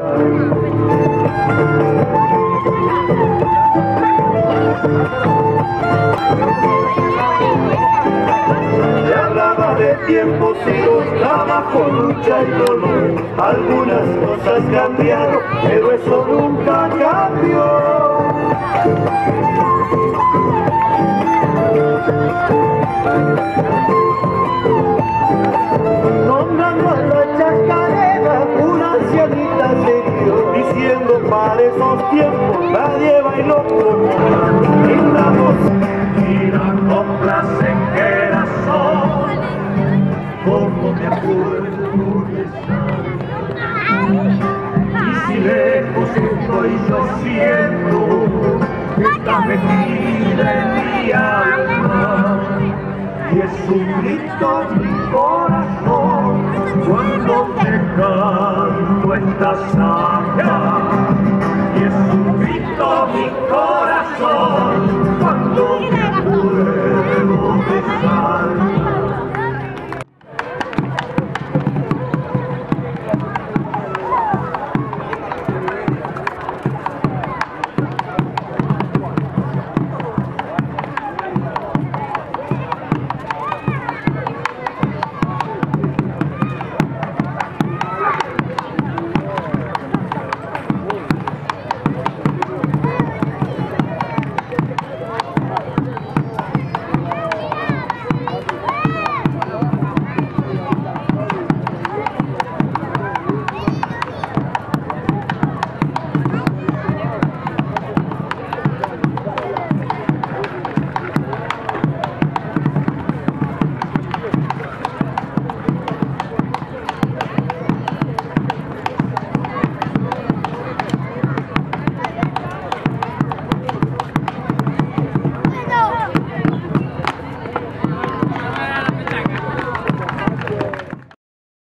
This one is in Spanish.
Se hablaba de tiempos y trabajo, lucha y dolor. Algunas cosas cambiaron, pero eso nunca cambió. Para esos tiempos nadie bailó como linda voz. Y la que era como me acuerdo de. Y si lejos estoy yo siento, está metida en mi alma. Y es un grito mi corazón cuando te canto esta samba.